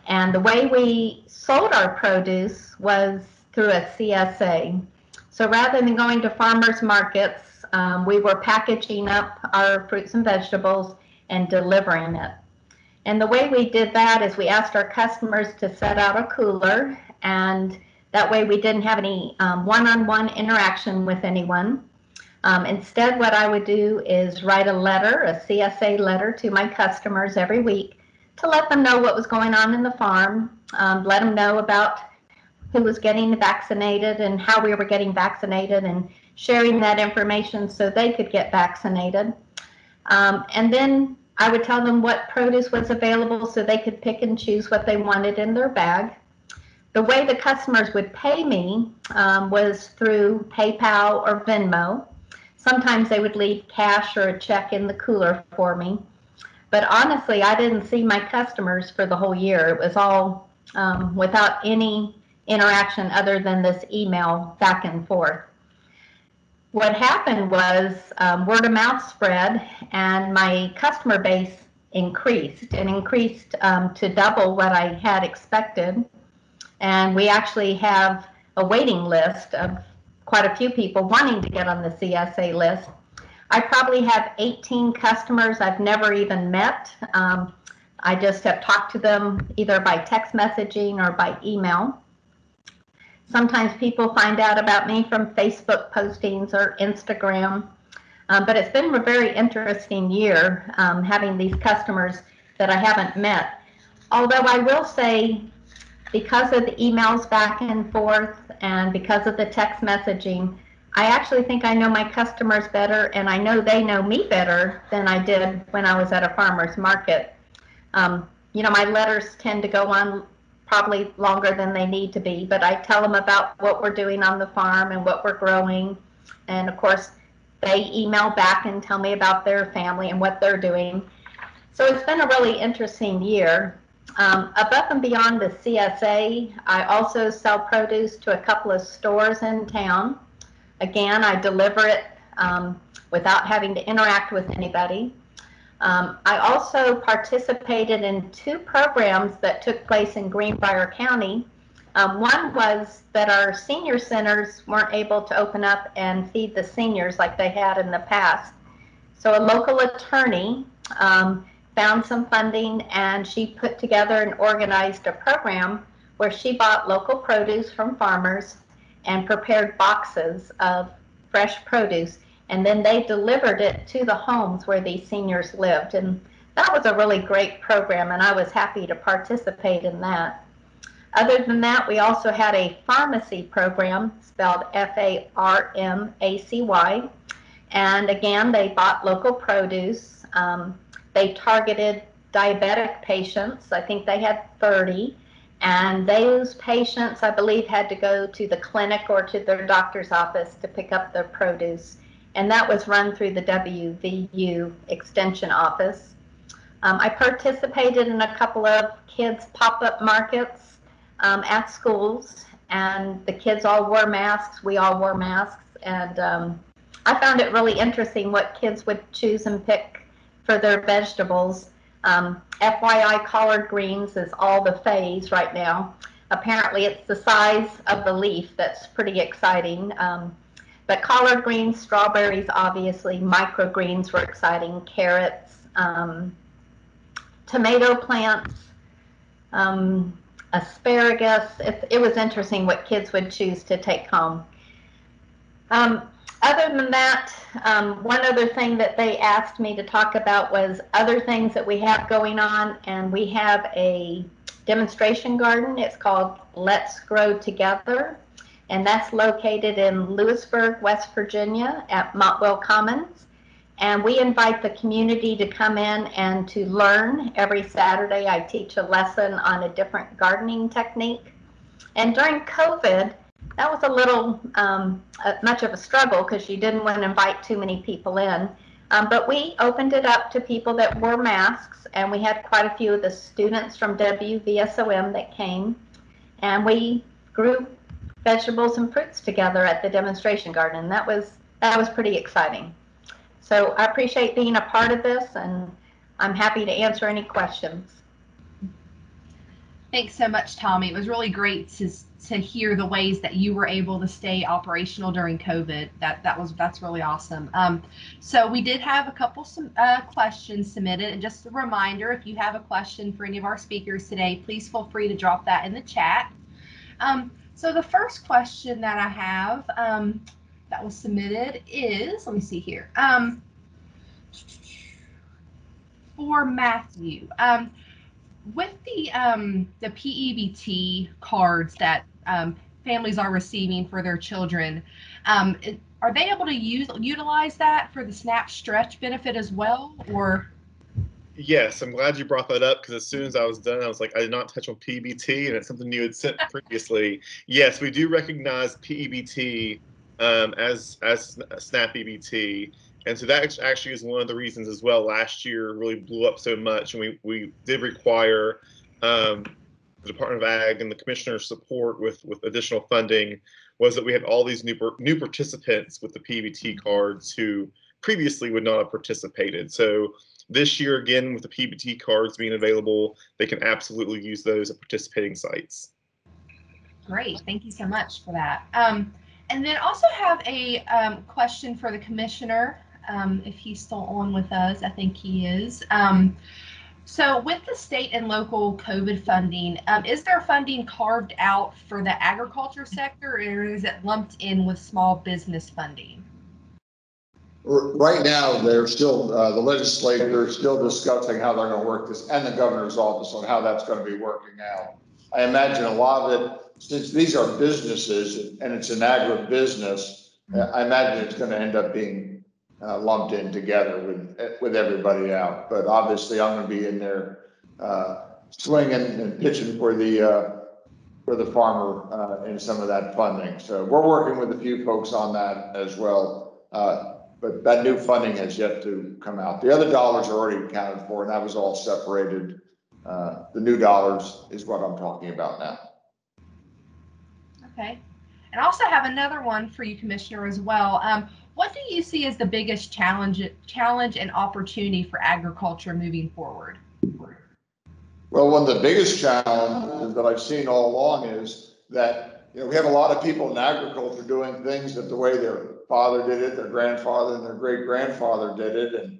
And the way we sold our produce was through a CSA. So, rather than going to farmers markets, um, we were packaging up our fruits and vegetables and delivering it. And the way we did that is we asked our customers to set out a cooler, and that way we didn't have any one on one interaction with anyone. Um, instead, what I would do is write a letter, a CSA letter to my customers every week to let them know what was going on in the farm, um, let them know about who was getting vaccinated and how we were getting vaccinated, and sharing that information so they could get vaccinated. Um, and then I would tell them what produce was available so they could pick and choose what they wanted in their bag. The way the customers would pay me um, was through PayPal or Venmo. Sometimes they would leave cash or a check in the cooler for me. But honestly, I didn't see my customers for the whole year. It was all um, without any interaction other than this email back and forth what happened was um, word of mouth spread and my customer base increased and increased um, to double what I had expected. And we actually have a waiting list of quite a few people wanting to get on the CSA list. I probably have 18 customers I've never even met. Um, I just have talked to them either by text messaging or by email. Sometimes people find out about me from Facebook postings or Instagram. Um, but it's been a very interesting year um, having these customers that I haven't met. Although I will say, because of the emails back and forth and because of the text messaging, I actually think I know my customers better and I know they know me better than I did when I was at a farmer's market. Um, you know, my letters tend to go on probably longer than they need to be, but I tell them about what we're doing on the farm and what we're growing. and of course, they email back and tell me about their family and what they're doing. So it's been a really interesting year. Um, above and beyond the CSA, I also sell produce to a couple of stores in town. Again, I deliver it um, without having to interact with anybody. Um, I also participated in two programs that took place in Greenbrier County. Um, one was that our senior centers weren't able to open up and feed the seniors like they had in the past. So a local attorney um, found some funding and she put together and organized a program where she bought local produce from farmers and prepared boxes of fresh produce and then they delivered it to the homes where these seniors lived. And that was a really great program, and I was happy to participate in that. Other than that, we also had a pharmacy program spelled F A R M A C Y. And again, they bought local produce. Um, they targeted diabetic patients. I think they had 30. And those patients, I believe, had to go to the clinic or to their doctor's office to pick up their produce and that was run through the WVU Extension Office. Um, I participated in a couple of kids' pop up markets um, at schools, and the kids all wore masks. We all wore masks, and um, I found it really interesting what kids would choose and pick for their vegetables. Um, FYI, collard greens is all the phase right now. Apparently, it's the size of the leaf that's pretty exciting. Um, but collard greens, strawberries, obviously, microgreens were exciting, carrots, um, tomato plants, um, asparagus. It, it, was interesting what kids would choose to take home. Um, other than that, um, one other thing that they asked me to talk about was other things that we have going on, and we have a demonstration garden. It's called Let's Grow Together and that's located in Lewisburg, West Virginia at Montwell Commons. And we invite the community to come in and to learn. Every Saturday, I teach a lesson on a different gardening technique. And during COVID, that was a little um, much of a struggle because you didn't want to invite too many people in. Um, but we opened it up to people that wore masks, and we had quite a few of the students from WVSOM that came. And we grew vegetables and fruits together at the demonstration garden. That was that was pretty exciting. So I appreciate being a part of this, and I'm happy to answer any questions.
Thanks so much, Tommye. It was really great to to hear the ways that you were able to stay operational during COVID. That that was that's really awesome. Um, so we did have a couple some uh, questions submitted, and just a reminder, if you have a question for any of our speakers today, please feel free to drop that in the chat. Um, so the first question that I have um, that was submitted is, let me see here, um, for Matthew. Um, with the um, the PEBT cards that um, families are receiving for their children, um, are they able to use utilize that for the SNAP stretch benefit as well, or?
Yes, I'm glad you brought that up because as soon as I was done, I was like, I did not touch on PBT, and it's something you had sent *laughs* previously. yes, we do recognize PEBT um, as as SNAP EBT, and so that actually is one of the reasons as well. Last year really blew up so much, and we we did require um, the Department of Ag and the Commissioner's support with with additional funding. Was that we had all these new new participants with the PBT cards who previously would not have participated. So this year, again, with the PBT cards being available, they can absolutely use those at participating sites.
Great, thank you so much for that. Um, and then also have a um, question for the commissioner, um, if he's still on with us. I think he is. Um, so with the state and local COVID funding, um, is there funding carved out for the agriculture sector or is it lumped in with small business funding?
Right now, they're still, uh, the legislature is still discussing how they're gonna work this and the governor's office on how that's gonna be working out. I imagine a lot of it, since these are businesses and it's an agribusiness, I imagine it's gonna end up being uh, lumped in together with, with everybody out. But obviously, I'm gonna be in there, uh, swinging and pitching for the, uh, for the farmer uh, in some of that funding. So we're working with a few folks on that as well. Uh, but that new funding has yet to come out. The other dollars are already accounted for, and that was all separated. Uh, the new dollars is what I'm talking about now.
Okay. And I also have another one for you, Commissioner, as well. Um, what do you see as the biggest challenge, challenge and opportunity for agriculture moving forward?
Well, one of the biggest challenges that I've seen all along is that you know we have a lot of people in agriculture doing things that the way their father did it, their grandfather and their great grandfather did it, and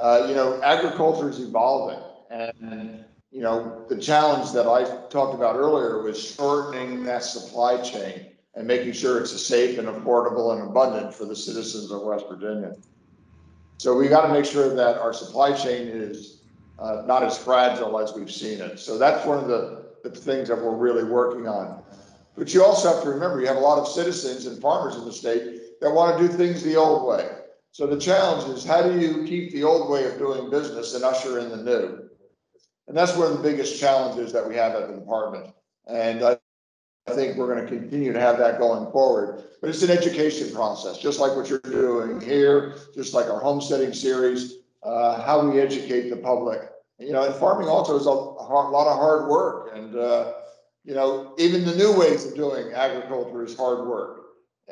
uh, you know agriculture is evolving, and you know the challenge that I talked about earlier was shortening that supply chain and making sure it's safe and affordable and abundant for the citizens of West Virginia. So we got to make sure that our supply chain is uh, not as fragile as we've seen it. So that's one of the, the things that we're really working on. But you also have to remember, you have a lot of citizens and farmers in the state that want to do things the old way. So the challenge is how do you keep the old way of doing business and usher in the new? And that's one of the biggest challenges that we have at the department. And I think we're going to continue to have that going forward. But it's an education process, just like what you're doing here, just like our homesteading series, uh, how we educate the public. You know, and farming also is a, a lot of hard work. And, uh, you know, even the new ways of doing agriculture is hard work.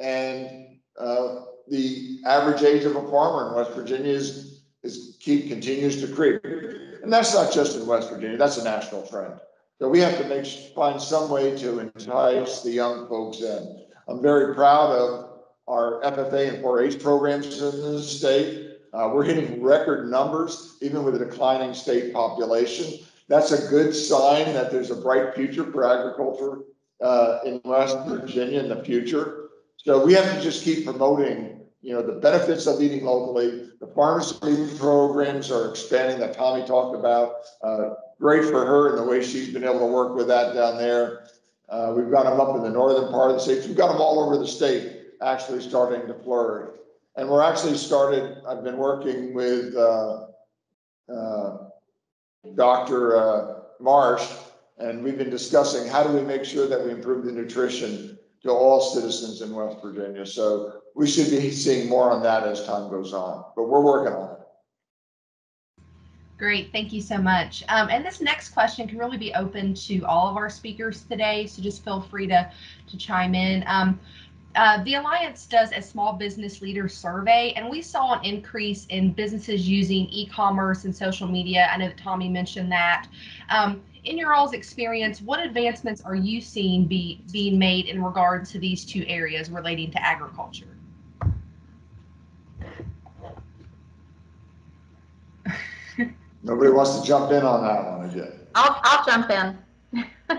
And uh, the average age of a farmer in West Virginia is, is keep continues to creep. And that's not just in West Virginia, that's a national trend. So we have to make, find some way to entice the young folks in. I'm very proud of our FFA and 4-H programs in the state. Uh, we're hitting record numbers, even with a declining state population. That's a good sign that there's a bright future for agriculture uh, in West Virginia in the future. So we have to just keep promoting, you know, the benefits of eating locally. The farmers programs are expanding that Tommye talked about. Uh, great for her and the way she's been able to work with that down there. Uh, we've got them up in the northern part of the state. We've got them all over the state actually starting to flourish. And we're actually started, I've been working with uh, uh, Dr. Uh, Marsh, and we've been discussing how do we make sure that we improve the nutrition to all citizens in West Virginia. So we should be seeing more on that as time goes on, but we're working on it.
Great, thank you so much. Um, and this next question can really be open to all of our speakers today, so just feel free to, to chime in. Um, uh, the Alliance does a small business leader survey, and we saw an increase in businesses using e-commerce and social media. I know that Tommye mentioned that. Um, in your all's experience, what advancements are you seeing be being made in regard to these two areas relating to agriculture?
Nobody wants to jump in on that one again.
I'll, I'll jump in.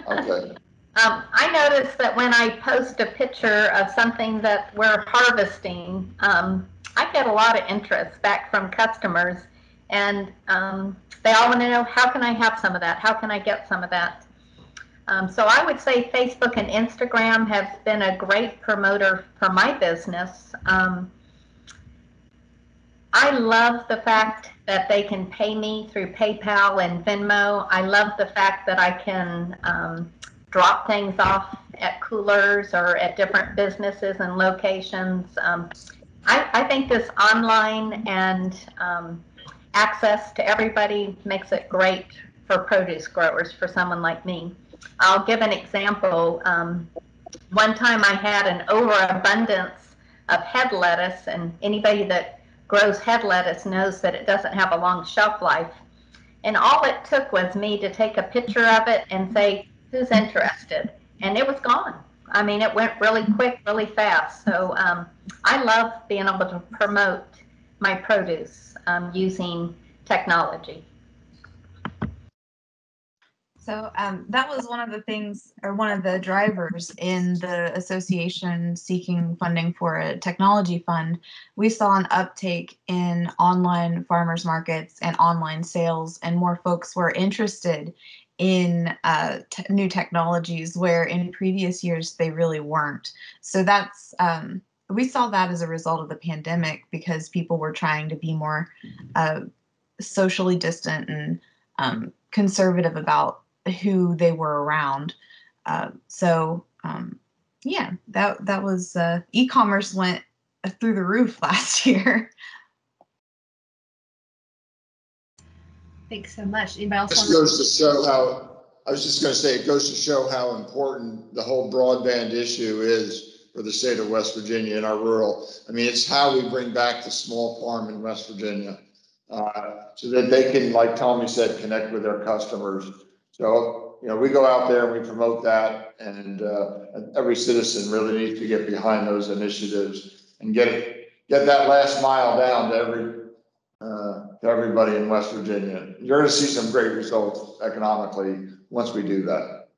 Okay.
Um, I noticed that when I post a picture of something that we're harvesting, um, I get a lot of interest back from customers, and um, they all want to know how can I have some of that? How can I get some of that? Um, so I would say Facebook and Instagram have been a great promoter for my business. Um, I love the fact that they can pay me through PayPal and Venmo. I love the fact that I can um, drop things off at coolers or at different businesses and locations. Um, I, I, think this online and um, access to everybody makes it great for produce growers, for someone like me. I'll give an example. Um, one time I had an overabundance of head lettuce, and anybody that grows head lettuce knows that it doesn't have a long shelf life. And all it took was me to take a picture of it and say, who's interested? And it was gone. I mean, it went really quick, really fast. So um, I love being able to promote my produce um, using technology.
So um, that was one of the things, or one of the drivers in the association seeking funding for a technology fund. We saw an uptake in online farmers markets and online sales, and more folks were interested in uh, new technologies where in previous years they really weren't. So that's um, we saw that as a result of the pandemic because people were trying to be more uh, socially distant and um, conservative about who they were around. uh, so um, yeah, that that was uh, e-commerce went through the roof *laughs* last year.
Thanks so much. Anybody else?
This goes to show how, I was just gonna say, it goes to show how important the whole broadband issue is for the state of West Virginia and our rural. I mean, it's how we bring back the small farm in West Virginia. Uh, so that they can, like Tommye said, connect with their customers. So, you know, we go out there and we promote that and, uh, every citizen really needs to get behind those initiatives and get it, get that last mile down to every, to everybody in West Virginia. You're gonna see some great results economically once we do that.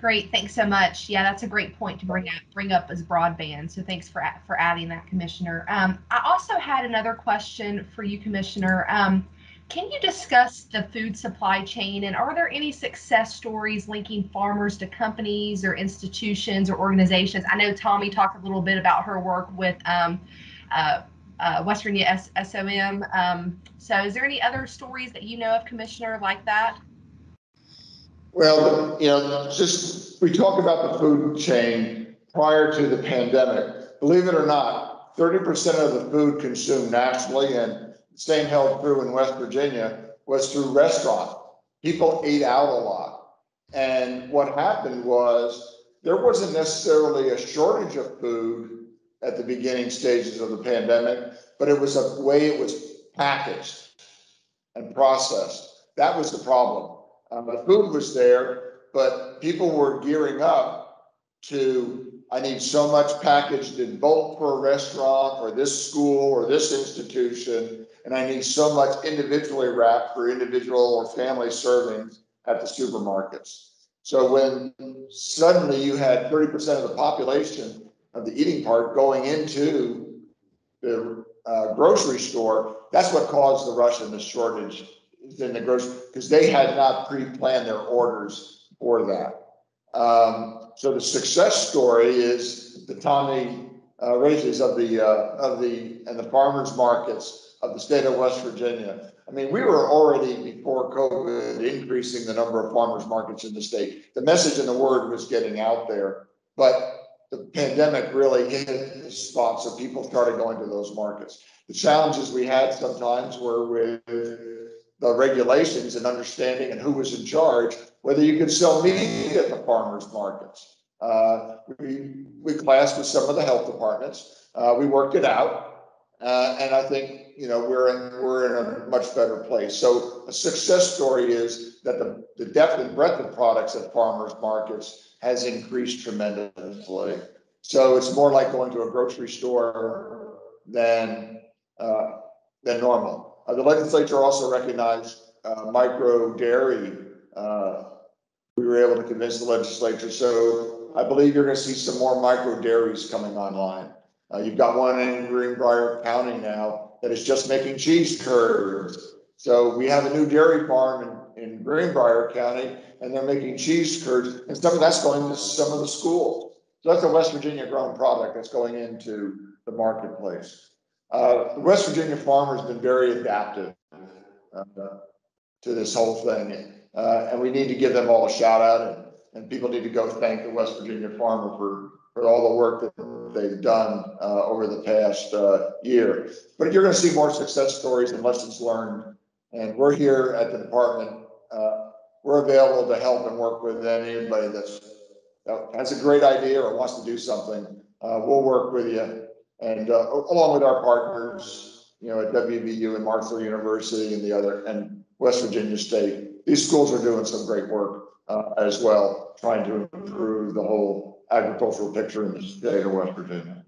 Great, thanks so much. Yeah, that's a great point to bring up bring up as broadband. So thanks for for adding that, Commissioner. Um, I also had another question for you, Commissioner. Um, can you discuss the food supply chain and are there any success stories linking farmers to companies or institutions or organizations? I know Tommye talked a little bit about her work with um, uh, uh, West Virginia S- SOM. Um, so is there any other stories that you know of, Commissioner, like that?
Well, you know, just, we talk about the food chain prior to the pandemic. Believe it or not, thirty percent of the food consumed nationally and same held true in West Virginia was through restaurant. People ate out a lot. And what happened was there wasn't necessarily a shortage of food at the beginning stages of the pandemic, but it was a way it was packaged and processed. That was the problem. Um, the food was there, but people were gearing up to, I need so much packaged in bulk for a restaurant or this school or this institution. And I need so much individually wrapped for individual or family servings at the supermarkets. So when suddenly you had thirty percent of the population of the eating part going into the uh, grocery store, that's what caused the rush and the shortage in the grocery, because they had not pre-planned their orders for that. Um, so the success story is the Tommye uh, raises of the, uh, of the, and the farmers markets of the state of West Virginia. I mean, we were already before COVID increasing the number of farmers markets in the state. The message and the word was getting out there, but the pandemic really hit the spot, so people started going to those markets. The challenges we had sometimes were with the regulations and understanding and who was in charge, whether you could sell meat at the farmers markets. Uh, we, we classed with some of the health departments. Uh, we worked it out. Uh, and I think, you know, we're in, we're in a much better place. So a success story is that the, the depth and breadth of products at farmers markets has increased tremendously. So it's more like going to a grocery store than, uh, than normal. Uh, the legislature also recognized, uh, micro dairy. Uh, we were able to convince the legislature. So I believe you're gonna see some more micro dairies coming online. Uh, you've got one in Greenbrier County now that is just making cheese curds. So we have a new dairy farm in, in Greenbrier County and they're making cheese curds and some of that's going to some of the schools. So that's a West Virginia grown product that's going into the marketplace. Uh, the West Virginia farmer has been very adaptive uh, to this whole thing. Uh, and we need to give them all a shout out and, and people need to go thank the West Virginia farmer for, for all the work that they've done uh, over the past uh, year. But you're going to see more success stories and lessons learned. And we're here at the department. Uh, we're available to help and work with anybody that's, that has a great idea or wants to do something. Uh, we'll work with you. And uh, along with our partners, you know, at WVU and Marshall University and the other, and West Virginia State, these schools are doing some great work uh, as well, trying to improve the whole agricultural picture in the state of West Virginia.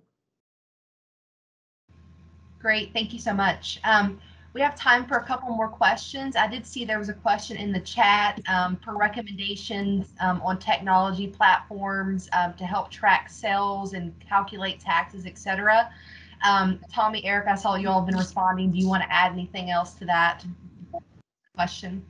Great, thank you so much. Um, we have time for a couple more questions. I did see there was a question in the chat um, for recommendations um, on technology platforms um, to help track sales and calculate taxes, etc. Um, Tommye, Eric, I saw you all have been responding. Do you want to add anything else to that question?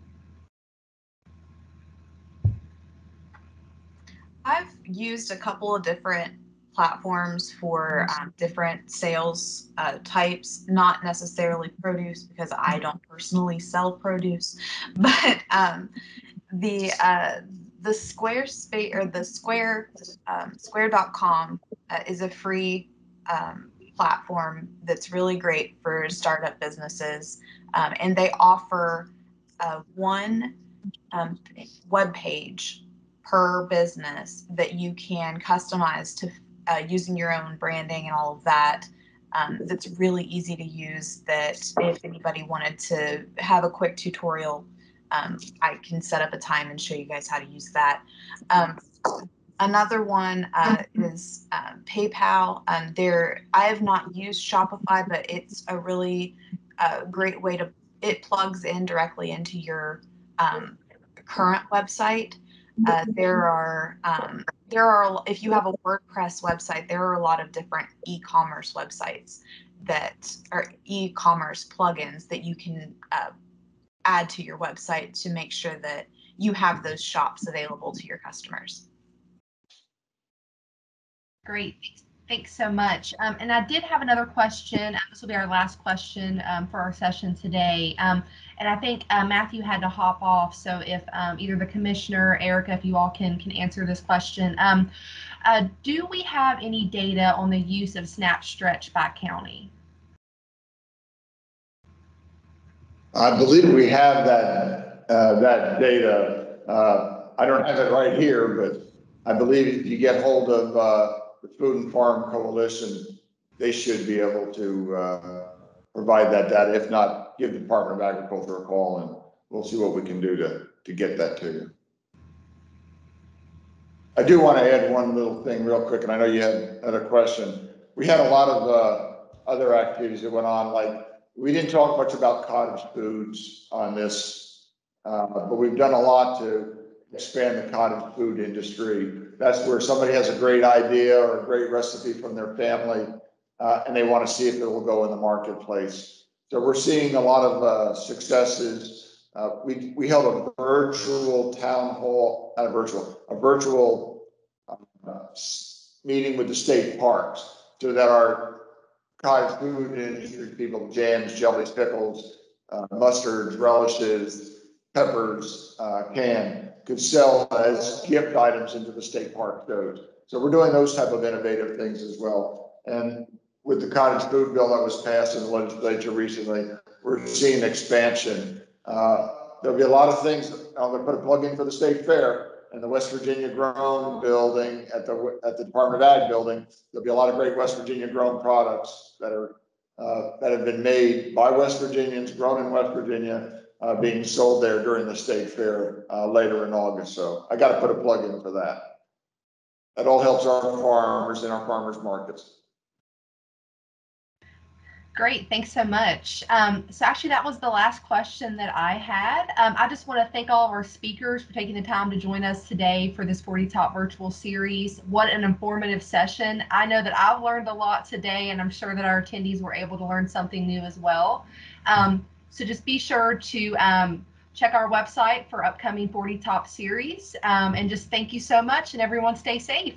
I've used a couple of different platforms for um, different sales uh, types, not necessarily produce because I don't personally sell produce, *laughs* but um, the uh, the Squarespace or the Square um, Square.com uh, is a free um, platform that's really great for startup businesses, um, and they offer uh, one um, web page per business that you can customize to uh, using your own branding and all of that. Um, that's really easy to use. That if anybody wanted to have a quick tutorial, um, I can set up a time and show you guys how to use that. Um, another one uh, is um, PayPal. Um, there, I have not used Shopify, but it's a really uh, great way to. It plugs in directly into your um, current website. Uh, there are um, there are if you have a WordPress website, there are a lot of different e-commerce websites that are e-commerce plugins that you can uh, add to your website to make sure that you have those shops available to your customers.
Great. Thanks so much. Um, and I did have another question. This will be our last question um, for our session today. Um, and I think uh, Matthew had to hop off. So if um, either the commissioner, Erica, if you all can can answer this question. Um, uh, do we have any data on the use of snap stretch by county?
I believe we have that, uh, that data. Uh, I don't have it right here, but I believe if you get hold of, uh, the Food and Farm Coalition, they should be able to, uh, provide that data. If not, give the Department of Agriculture a call and we'll see what we can do to, to get that to you. I do want to add one little thing real quick, and I know you had, had a question. We had a lot of, uh, other activities that went on, like, we didn't talk much about cottage foods on this, uh, but we've done a lot to expand the cottage food industry. That's where somebody has a great idea or a great recipe from their family, uh, and they want to see if it will go in the marketplace. So we're seeing a lot of, uh, successes. Uh, we, we held a virtual town hall, not a virtual, a virtual, uh, meeting with the state parks so that our cottage food industry people, jams, jellies, pickles, uh, mustards, relishes, peppers, uh, can, could sell as gift items into the state park shows. So we're doing those type of innovative things as well. And with the cottage food bill that was passed in the legislature recently, we're seeing expansion. Uh, there'll be a lot of things, I'm gonna put a plug in for the state fair and the West Virginia Grown Building at the, at the Department of Ag Building. There'll be a lot of great West Virginia grown products that are, uh, that have been made by West Virginians, grown in West Virginia, uh, being sold there during the state fair, uh, later in August. So I gotta put a plug in for that. That all helps our farmers and our farmers markets.
Great, thanks so much. Um, so actually, that was the last question that I had. Um, I just want to thank all of our speakers for taking the time to join us today for this 40 Top virtual series. What an informative session. I know that I've learned a lot today, and I'm sure that our attendees were able to learn something new as well. Um, so just be sure to um, check our website for upcoming 40 Top series. Um, and just thank you so much and everyone stay safe.